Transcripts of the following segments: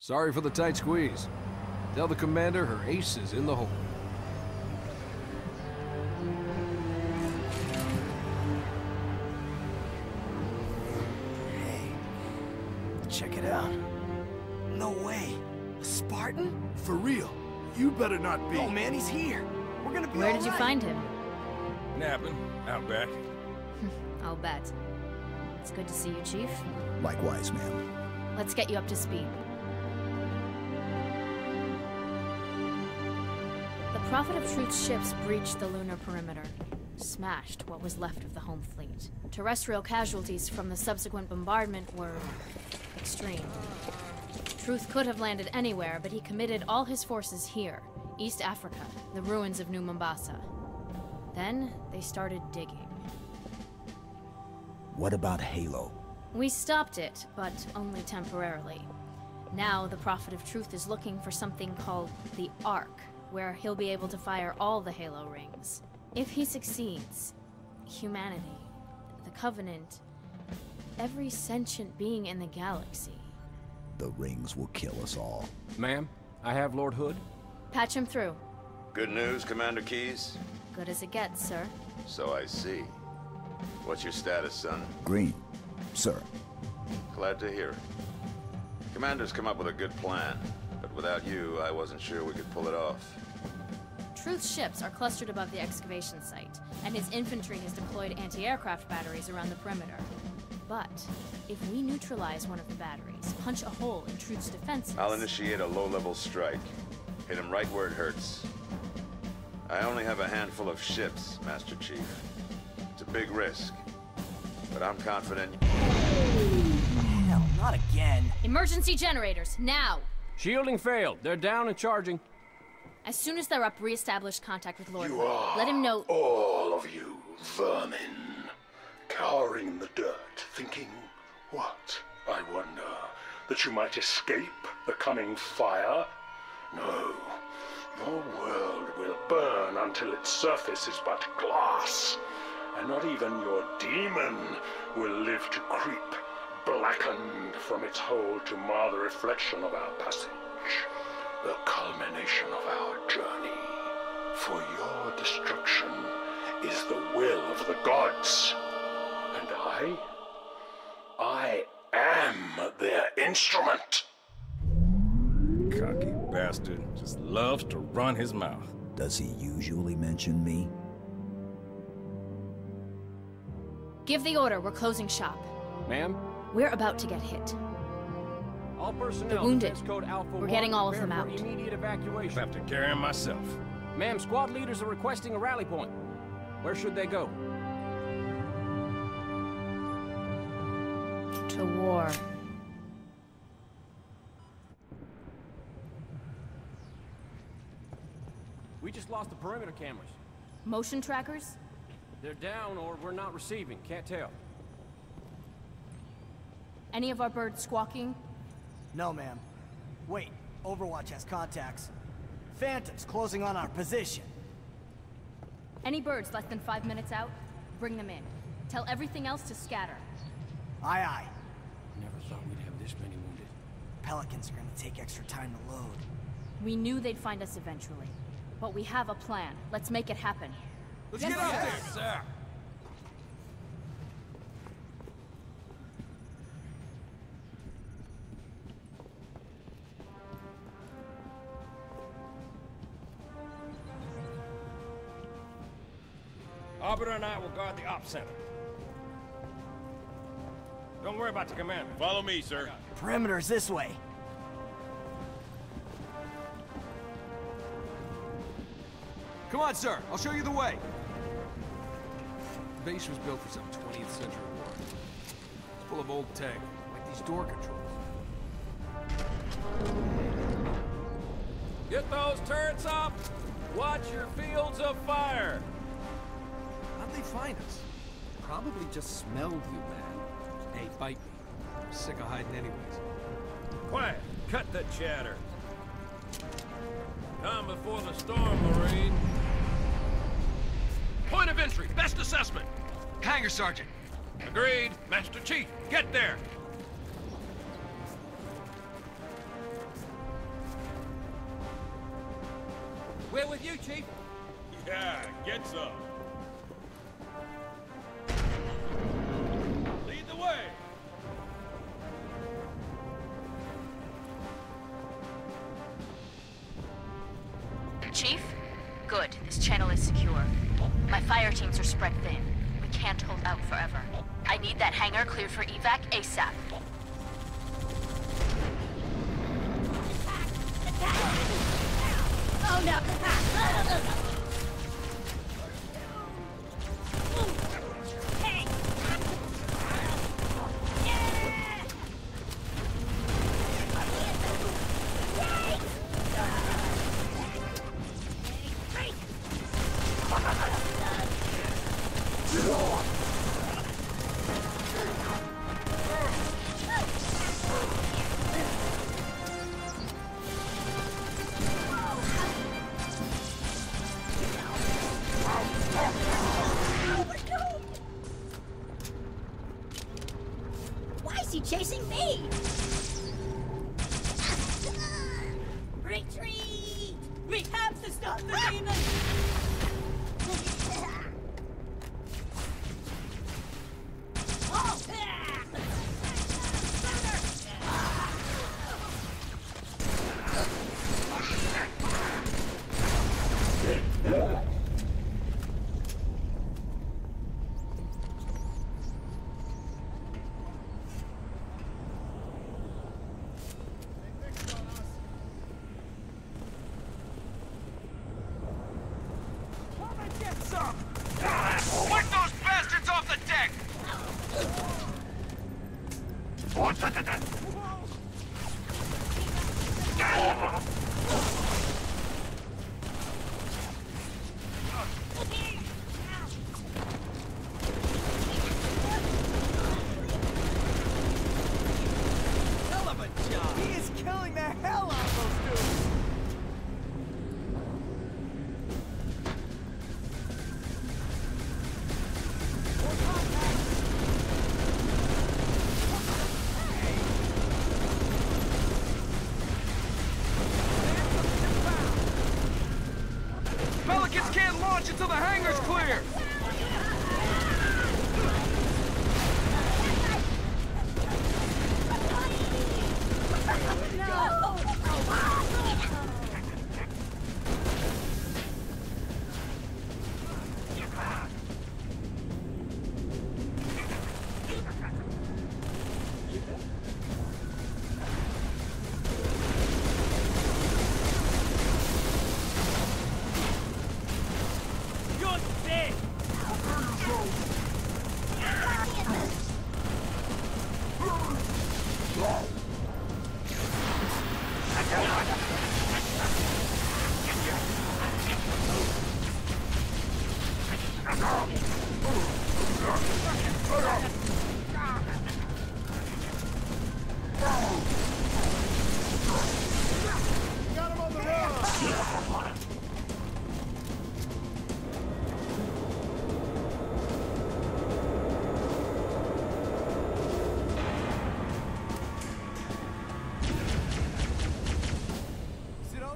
Sorry for the tight squeeze. Tell the commander her ace is in the hole. Hey, check it out. No way. A Spartan? For real. You better not be. Oh man, he's here. We're gonna be Where all did you find him? Napping, out back. I'll bet. It's good to see you, Chief. Likewise, ma'am. Let's get you up to speed. Prophet of Truth's ships breached the lunar perimeter, smashed what was left of the home fleet. Terrestrial casualties from the subsequent bombardment were extreme. Truth could have landed anywhere, but he committed all his forces here, East Africa, the ruins of New Mombasa. Then they started digging. What about Halo? We stopped it, but only temporarily. Now, the Prophet of Truth is looking for something called the Ark, where he'll be able to fire all the Halo rings. If he succeeds, humanity, the Covenant, every sentient being in the galaxy. The rings will kill us all. Ma'am, I have Lord Hood. Patch him through. Good news, Commander Keyes? Good as it gets, sir. So I see. What's your status, son? Green, sir. Glad to hear it. Commander's come up with a good plan, but without you, I wasn't sure we could pull it off. Truth's ships are clustered above the excavation site, and his infantry has deployed anti-aircraft batteries around the perimeter. But if we neutralize one of the batteries, punch a hole in Truth's defenses... I'll initiate a low-level strike. Hit him right where it hurts. I only have a handful of ships, Master Chief. It's a big risk, but I'm confident. Hell, not again. Emergency generators, now! Shielding failed. They're down and charging. As soon as they're up, re-establish contact with Lord You are Let him know... all of you vermin, cowering in the dirt, thinking, what, I wonder, that you might escape the coming fire? No, your world will burn until its surface is but glass, and not even your demon will live to creep, blackened from its hole to mar the reflection of our passage the culmination of our journey. For your destruction is the will of the gods. And I? I am their instrument. Cocky bastard. Just loves to run his mouth. Does he usually mention me? Give the order, we're closing shop. Ma'am, We're about to get hit. All personnel. wounded. Code Alpha We're getting all of them out. Immediate evacuation. have to carry him myself. Ma'am, squad leaders are requesting a rally point. Where should they go? To war. We just lost the perimeter cameras. Motion trackers? They're down or we're not receiving. Can't tell. Any of our birds squawking? No, ma'am. Wait, Overwatch has contacts. Phantoms closing on our position. Any birds less than five minutes out? Bring them in. Tell everything else to scatter. Aye, aye. Never thought we'd have this many wounded. Pelicans are gonna take extra time to load. We knew they'd find us eventually. But we have a plan. Let's make it happen. Let's get out there, sir. Arbiter and I will guard the op center. Don't worry about the commander. Follow me, sir. Perimeter's this way. Come on, sir. I'll show you the way. The base was built for some 20th century war. It's full of old tech, like these door controls. Get those turrets up! Watch your fields of fire! find us. Probably just smelled you, man. Hey, bite me. I'm sick of hiding anyways. Quiet! Cut the chatter! Come before the storm, Marine. Point of entry, best assessment. Hangar Sergeant. Agreed. Master Chief, get there. We're with you, Chief. Yeah, get some. Clear for evac ASAP. hell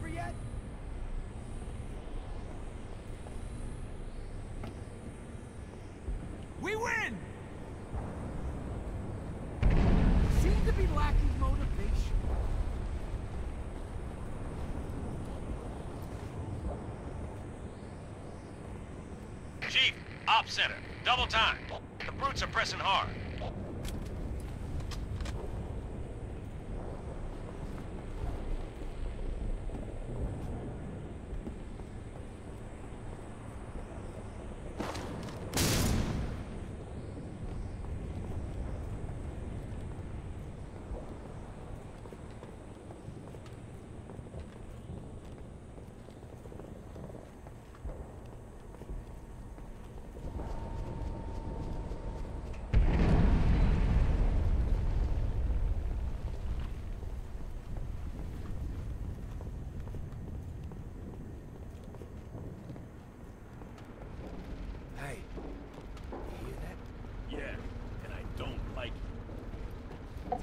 over yet? We win! Seem to be lacking motivation. Chief, op center, double time. The brutes are pressing hard.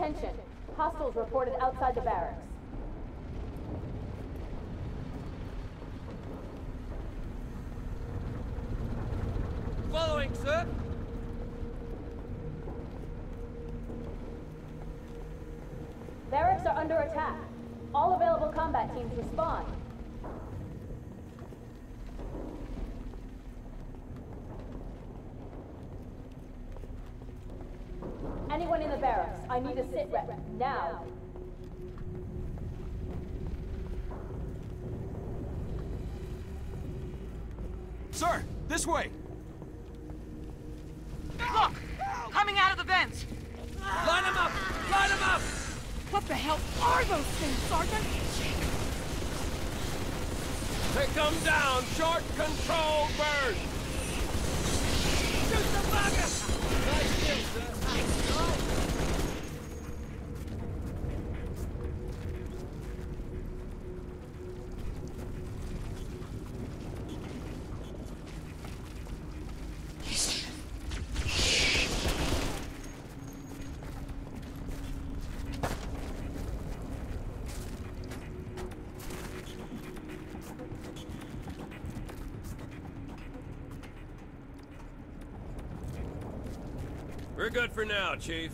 Attention. Hostiles reported outside the barracks. Anyone in the barracks, I need a sit rep now. Sir, this way! Look! Coming out of the vents! Line them up! Line them up! What the hell are those things, Sergeant? Take them down! Short control burst! Shoot the bugger! Nice kill, sir. We're good for now, Chief.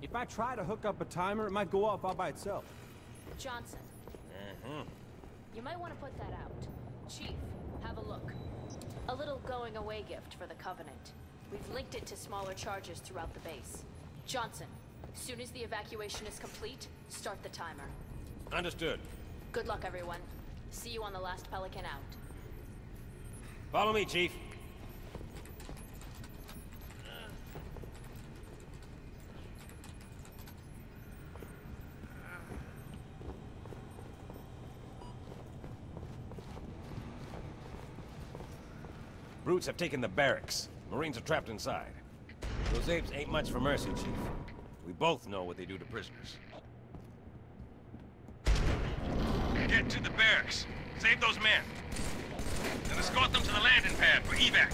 If I try to hook up a timer, it might go off all by itself. Johnson, Mm-hmm. you might want to put that out. Chief, have a look. A little going away gift for the Covenant. We've linked it to smaller charges throughout the base. Johnson, soon as the evacuation is complete, start the timer. Understood. Good luck, everyone. See you on the last Pelican out. Follow me, Chief. Brutes have taken the barracks. Marines are trapped inside. Those apes ain't much for mercy, Chief. We both know what they do to prisoners. Get to the barracks. Save those men. And escort them to the landing pad for evac.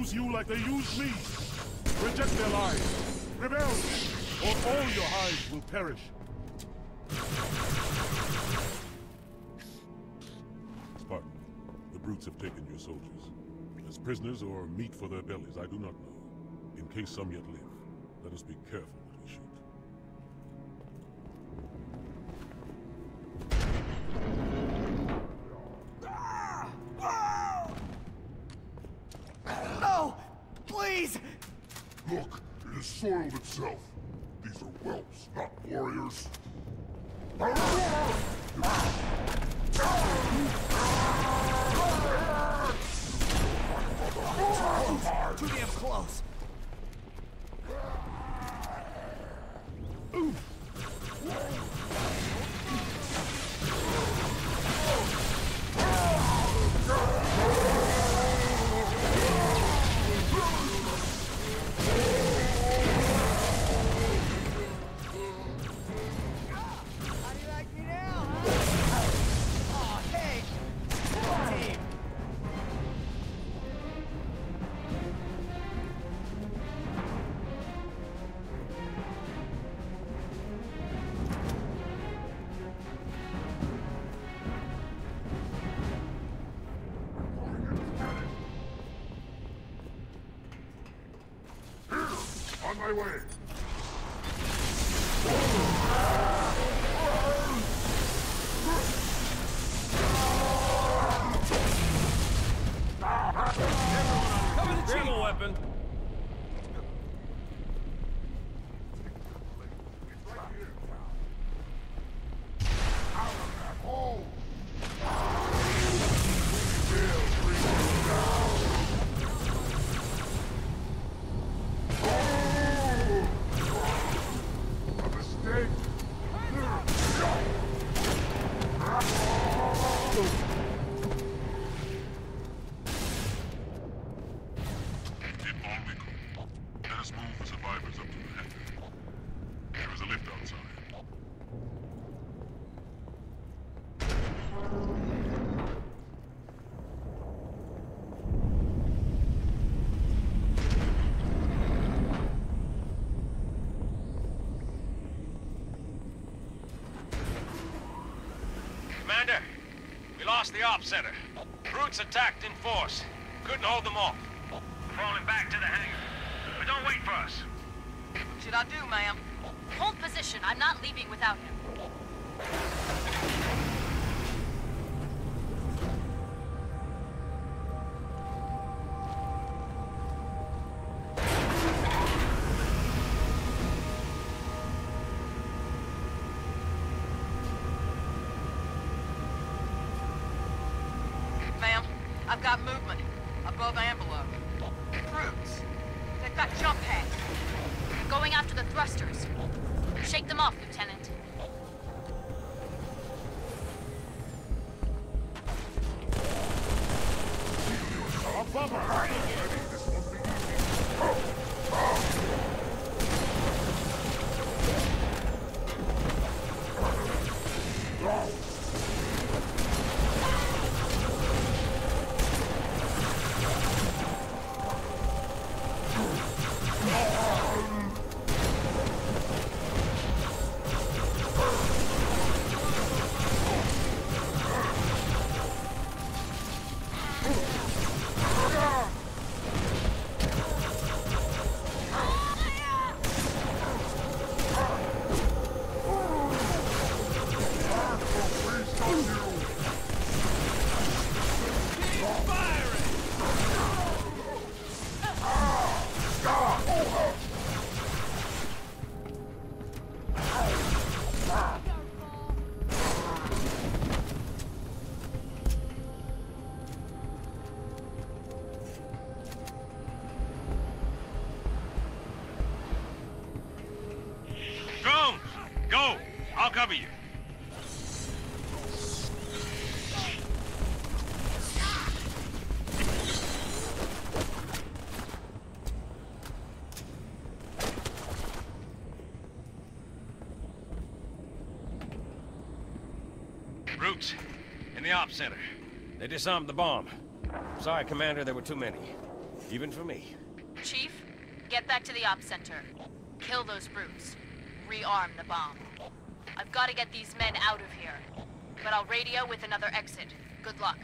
Use you like they used me. Reject their lies. Rebel, or all your hides will perish. Spartan, the brutes have taken your soldiers. As prisoners or meat for their bellies, I do not know. In case some yet live, let us be careful itself. These are whelps, not warriors. My way! Lost the op center. Brutes attacked in force. Couldn't hold them off. Falling back to the hangar. But don't wait for us. What should I do, ma'am? Hold position. I'm not leaving without him. I've got movement. Above envelope. Brutes. They've got jump pads. Going after the thrusters. Shake them off, Lieutenant. Drones, Brutes, in the op center. They disarmed the bomb. Sorry, Commander, there were too many. Even for me. Chief, get back to the op center. Kill those brutes. Rearm the bomb. I've got to get these men out of here. But I'll radio with another exit. Good luck.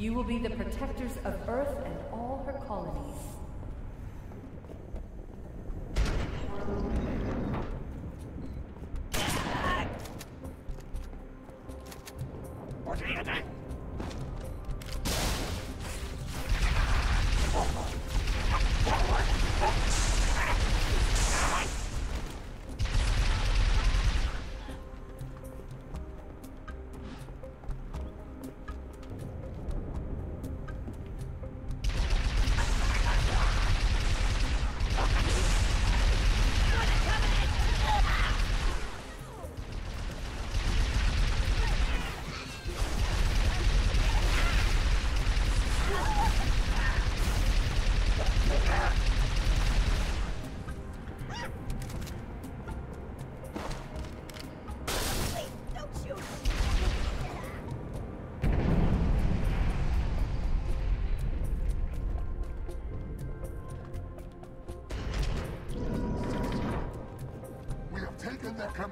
You will be the protectors of Earth and all her colonies.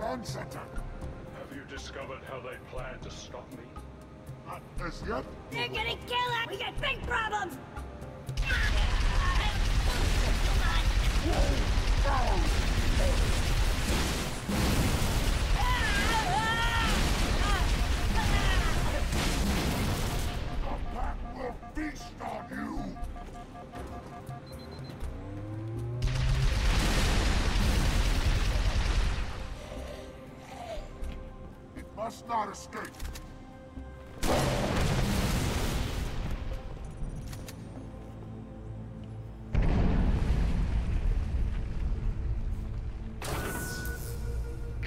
Command center. Have you discovered how they plan to stop me? Not as yet. They're gonna kill us! We got big problems! We'll feast on you. Must not escape.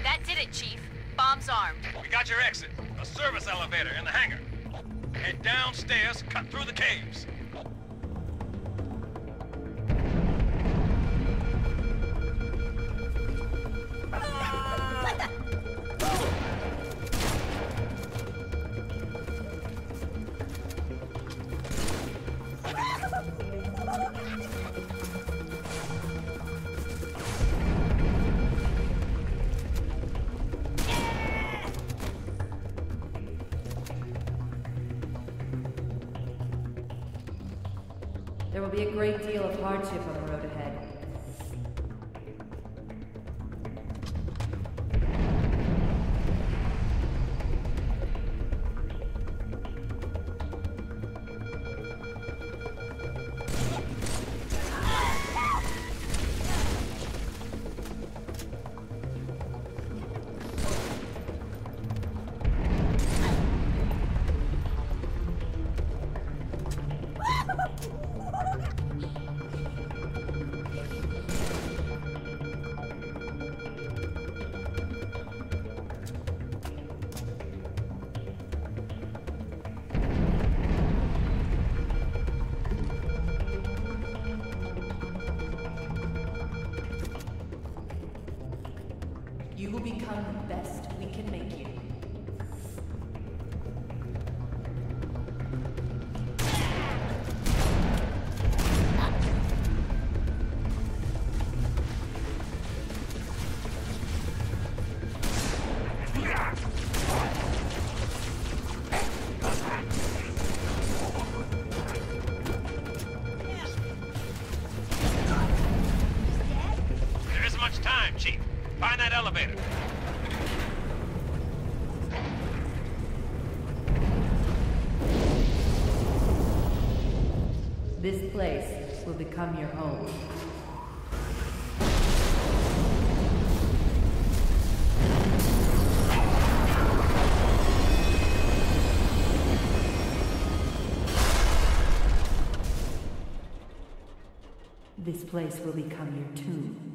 That did it, Chief. Bomb's armed. We got your exit. A service elevator in the hangar. Head downstairs, cut through the caves. This place will become your tomb.